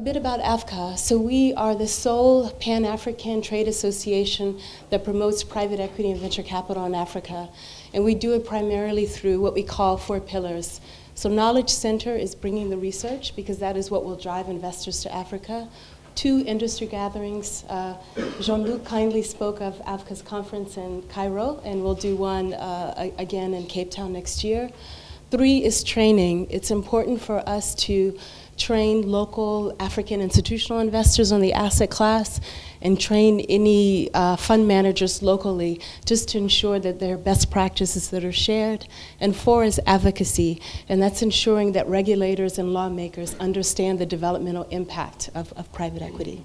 bit about AVCA. So we are the sole Pan-African trade association that promotes private equity and venture capital in Africa. And we do it primarily through what we call four pillars. So Knowledge Center is bringing the research because that is what will drive investors to Africa. Two industry gatherings. Uh, Jean-Luc kindly spoke of AVCA's conference in Cairo, and we'll do one uh, again in Cape Town next year. Three is training. It's important for us to train local African institutional investors on the asset class, and train any uh, fund managers locally just to ensure that there are best practices that are shared. And four is advocacy, and that's ensuring that regulators and lawmakers understand the developmental impact of, of private equity.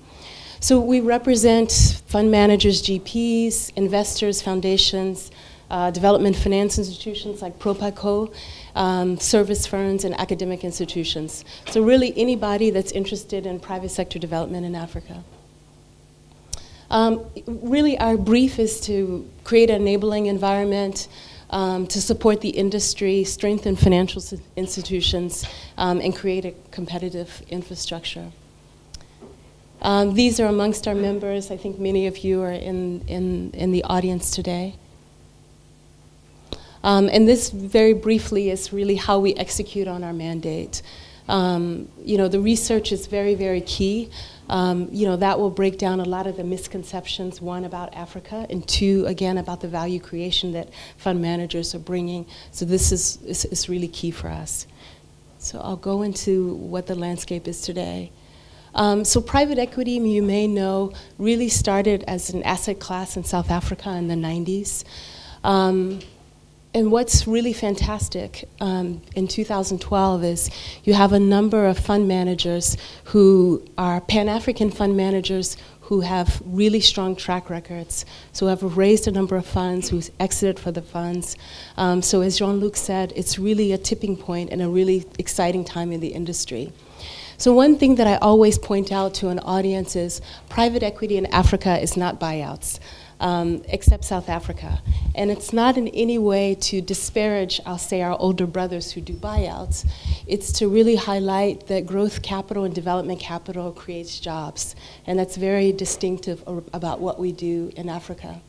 So we represent fund managers, GPs, investors, foundations, uh, development finance institutions like Proparco, um, service firms, and academic institutions. So really anybody that's interested in private sector development in Africa. Um, really our brief is to create an enabling environment um, to support the industry, strengthen financial institutions, um, and create a competitive infrastructure. Um, these are amongst our members. I think many of you are in, in, in the audience today. Um, and this, very briefly, is really how we execute on our mandate. Um, you know, the research is very, very key. Um, you know, that will break down a lot of the misconceptions, one, about Africa, and two, again, about the value creation that fund managers are bringing. So this is, is, is really key for us. So I'll go into what the landscape is today. Um, so private equity, you may know, really started as an asset class in South Africa in the 90s. And what's really fantastic um, in 2012 is you have a number of fund managers who are Pan-African fund managers who have really strong track records, so have raised a number of funds, who's exited for the funds. Um, so as Jean-Luc said, it's really a tipping point and a really exciting time in the industry. So one thing that I always point out to an audience is private equity in Africa is not buyouts um, except South Africa. And it's not in any way to disparage, I'll say, our older brothers who do buyouts. It's to really highlight that growth capital and development capital creates jobs. And that's very distinctive about what we do in Africa.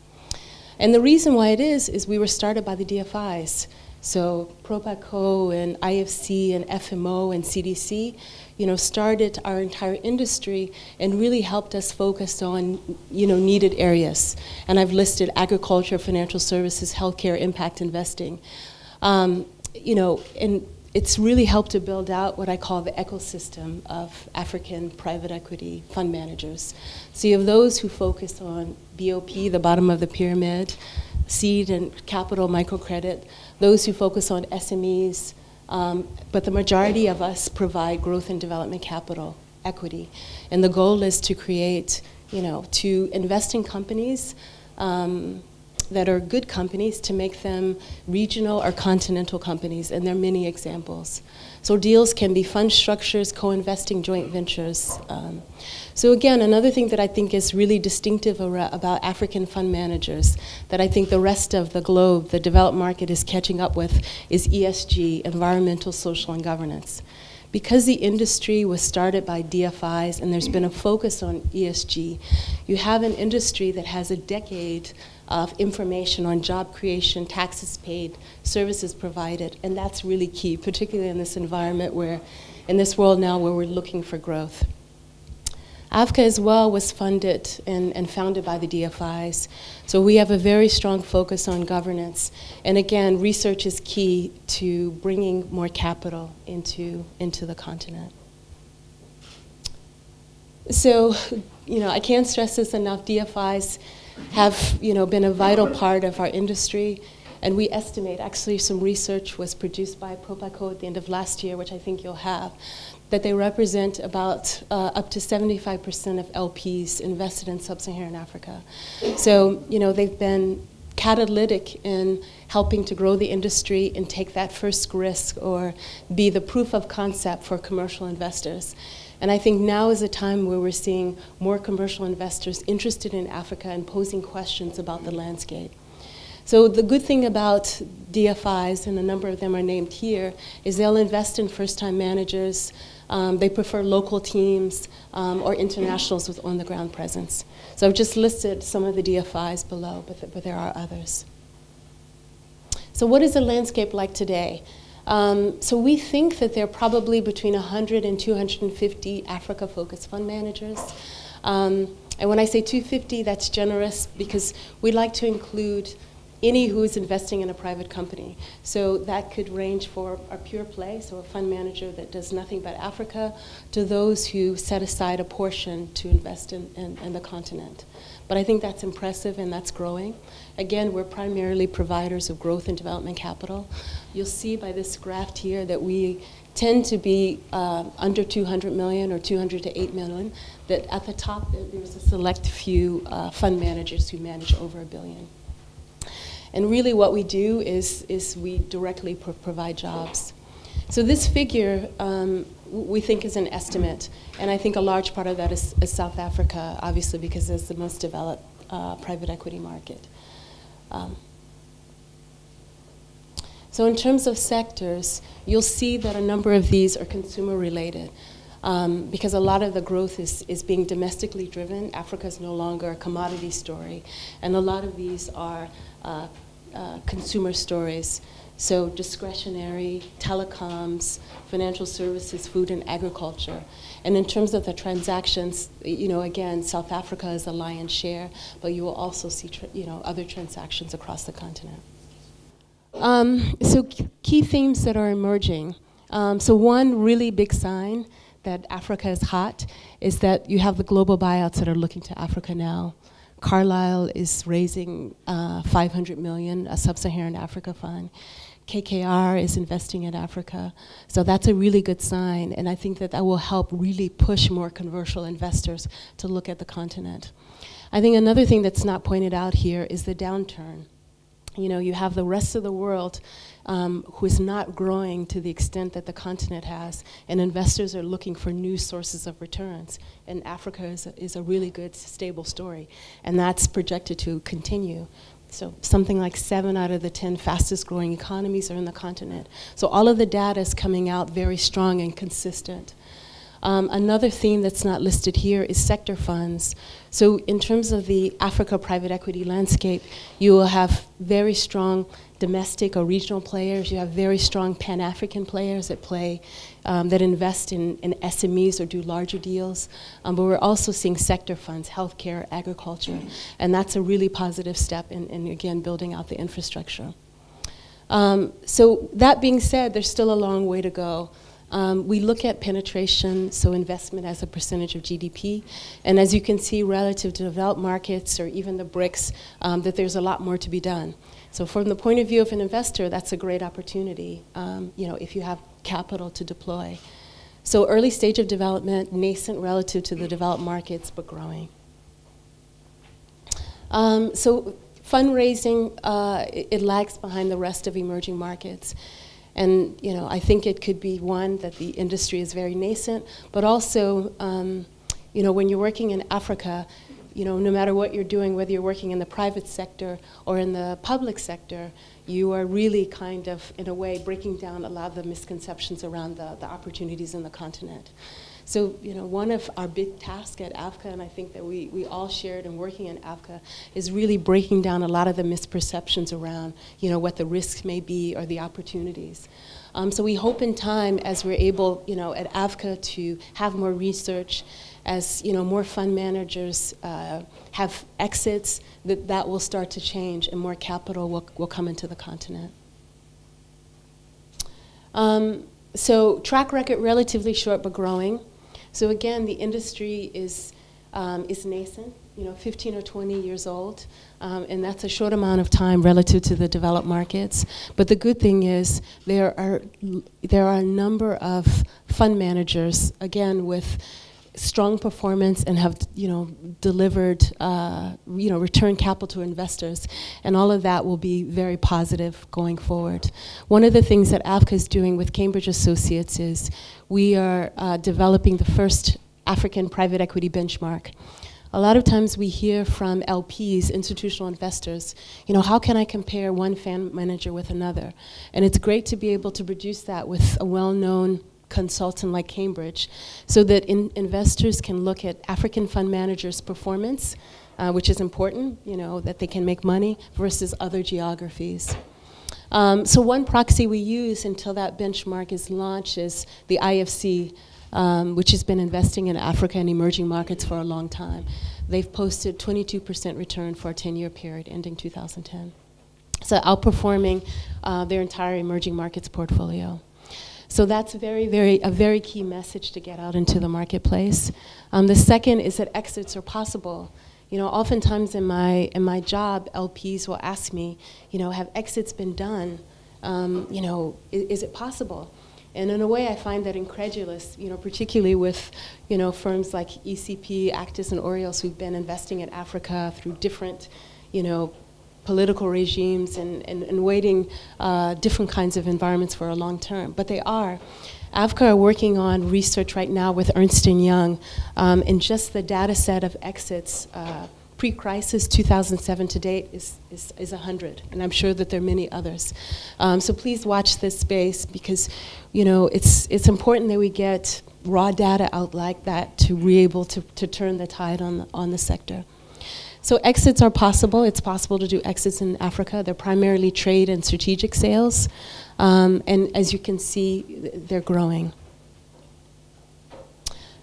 And the reason why it is, is we were started by the DFIs. So Proparco and IFC and FMO and CDC you know, started our entire industry and really helped us focus on, you know, needed areas. And I've listed agriculture, financial services, healthcare, impact investing. Um, you know, and it's really helped to build out what I call the ecosystem of African private equity fund managers. So you have those who focus on BOP, the bottom of the pyramid, seed and capital microcredit, those who focus on SMEs, um, but the majority of us provide growth and development capital equity. And the goal is to create, you know, to invest in companies um, that are good companies to make them regional or continental companies, and there are many examples. So deals can be fund structures, co-investing, joint ventures. Um, so again, another thing that I think is really distinctive about African fund managers that I think the rest of the globe, the developed market is catching up with is ESG, environmental, social, and governance. Because the industry was started by DFIs and there's been a focus on ESG, you have an industry that has a decade of information on job creation, taxes paid, services provided, and that's really key, particularly in this environment where, in this world now where we're looking for growth. AVCA as well was funded and, and founded by the DFIs. So we have a very strong focus on governance. And again, research is key to bringing more capital into, into the continent. So, you know, I can't stress this enough, DFIs have you know, been a vital part of our industry. And we estimate, actually some research was produced by Proparco at the end of last year, which I think you'll have, that they represent about uh, up to 75% of LPs invested in sub-Saharan Africa. So, you know, they've been catalytic in helping to grow the industry and take that first risk or be the proof of concept for commercial investors. And I think now is a time where we're seeing more commercial investors interested in Africa and posing questions about the landscape. So the good thing about DFIs, and a number of them are named here, is they'll invest in first-time managers, Um, they prefer local teams um, or internationals with on the ground presence. So I've just listed some of the DFIs below, but, th but there are others. So, what is the landscape like today? Um, so, we think that there are probably between 100 and 250 Africa focused fund managers. Um, and when I say 250, that's generous because we'd like to include any who is investing in a private company. So that could range for a pure play, so a fund manager that does nothing but Africa, to those who set aside a portion to invest in, in, in the continent. But I think that's impressive and that's growing. Again, we're primarily providers of growth and development capital. You'll see by this graph here that we tend to be uh, under 200 million or 200 to 8 million, that at the top there's a select few uh, fund managers who manage over a billion. And really what we do is, is we directly pro provide jobs. So this figure um, we think is an estimate, and I think a large part of that is, is South Africa, obviously because it's the most developed uh, private equity market. Um, so in terms of sectors, you'll see that a number of these are consumer related. Um, because a lot of the growth is, is being domestically driven. Africa is no longer a commodity story. And a lot of these are uh, uh, consumer stories. So discretionary, telecoms, financial services, food and agriculture. And in terms of the transactions, you know, again, South Africa is the lion's share, but you will also see, you know, other transactions across the continent. Um, so key themes that are emerging. Um, so one really big sign that Africa is hot is that you have the global buyouts that are looking to Africa now. Carlyle is raising uh, 500 million, a sub-Saharan Africa fund. KKR is investing in Africa. So that's a really good sign, and I think that that will help really push more commercial investors to look at the continent. I think another thing that's not pointed out here is the downturn. You know, you have the rest of the world um, who is not growing to the extent that the continent has, and investors are looking for new sources of returns. And Africa is a, is a really good, stable story, and that's projected to continue. So something like seven out of the 10 fastest growing economies are in the continent. So all of the data is coming out very strong and consistent. Um, another theme that's not listed here is sector funds. So in terms of the Africa private equity landscape, you will have very strong domestic or regional players. You have very strong Pan-African players that play, um, that invest in, in, SMEs or do larger deals. Um, but we're also seeing sector funds, healthcare, agriculture, and that's a really positive step in, in again, building out the infrastructure. Um, so that being said, there's still a long way to go. Um, we look at penetration, so investment as a percentage of GDP. And as you can see, relative to developed markets or even the BRICS, um, that there's a lot more to be done. So from the point of view of an investor, that's a great opportunity, um, you know, if you have capital to deploy. So early stage of development, nascent relative to the developed markets, but growing. Um, so fundraising, uh, it, it lags behind the rest of emerging markets. And you know, I think it could be one that the industry is very nascent, but also, um, you know, when you're working in Africa, you know, no matter what you're doing, whether you're working in the private sector or in the public sector, you are really kind of, in a way, breaking down a lot of the misconceptions around the, the opportunities in the continent. So, you know, one of our big tasks at AVCA, and I think that we, we all shared in working in AVCA, is really breaking down a lot of the misperceptions around, you know, what the risks may be or the opportunities. Um, so we hope in time, as we're able, you know, at AVCA to have more research, as you know, more fund managers uh, have exits, that that will start to change and more capital will, will come into the continent. Um, so track record relatively short but growing. So again, the industry is, um, is nascent, you know, 15 or 20 years old, um, and that's a short amount of time relative to the developed markets. But the good thing is there are, there are a number of fund managers, again, with strong performance and have you know delivered uh, you know return capital to investors. And all of that will be very positive going forward. One of the things that AVCA is doing with Cambridge Associates is we are uh, developing the first African private equity benchmark. A lot of times we hear from LPs, institutional investors, you know, how can I compare one fan manager with another? And it's great to be able to produce that with a well-known consultant like Cambridge, so that in investors can look at African fund managers' performance, uh, which is important, you know, that they can make money versus other geographies. Um, so one proxy we use until that benchmark is launched is the IFC, um, which has been investing in Africa and emerging markets for a long time. They've posted 22% return for a 10-year period ending 2010. So outperforming uh, their entire emerging markets portfolio. So that's very, very, a very key message to get out into the marketplace. Um, the second is that exits are possible. You know, oftentimes in my, in my job, LPs will ask me, you know, have exits been done? Um, you know, is, is it possible? And in a way, I find that incredulous, you know, particularly with, you know, firms like ECP, Actis, and Aureos who've been investing in Africa through different, you know, political regimes and, and, and waiting uh, different kinds of environments for a long term. But they are. AVCA are working on research right now with Ernst & Young, um, and just the data set of exits uh, pre-crisis 2007 to date is, is, is 100, and I'm sure that there are many others. Um, so please watch this space because, you know, it's, it's important that we get raw data out like that to be able to, to turn the tide on the, on the sector. So exits are possible. It's possible to do exits in Africa. They're primarily trade and strategic sales. Um, and as you can see, they're growing.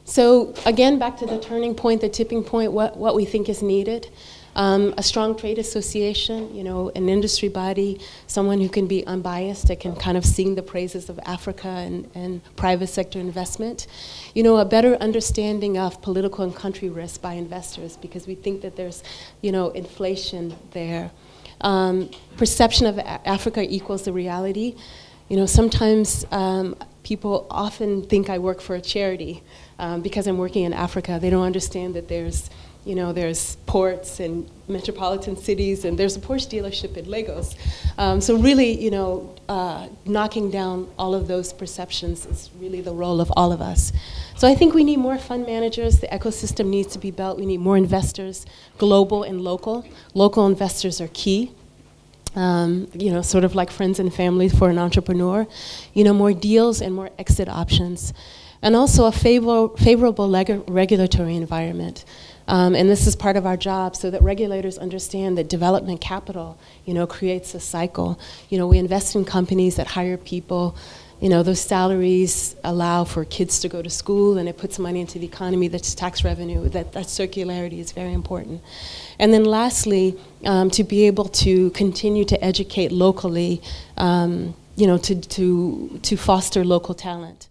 So again, back to the turning point, the tipping point, what, what we think is needed. Um, a strong trade association, you know, an industry body, someone who can be unbiased, that can kind of sing the praises of Africa and, and private sector investment. You know, a better understanding of political and country risk by investors because we think that there's, you know, inflation there. Um, perception of Africa equals the reality. You know, sometimes um, people often think I work for a charity um, because I'm working in Africa. They don't understand that there's, you know, there's ports and metropolitan cities, and there's a Porsche dealership in Lagos. Um, so really, you know, uh, knocking down all of those perceptions is really the role of all of us. So I think we need more fund managers. The ecosystem needs to be built. We need more investors, global and local. Local investors are key. Um, you know, sort of like friends and family for an entrepreneur. You know, more deals and more exit options and also a favor favorable regulatory environment. Um, and this is part of our job so that regulators understand that development capital, you know, creates a cycle. You know, we invest in companies that hire people. You know, those salaries allow for kids to go to school and it puts money into the economy, that's tax revenue. That, that circularity is very important. And then lastly, um, to be able to continue to educate locally, um, you know, to, to, to foster local talent.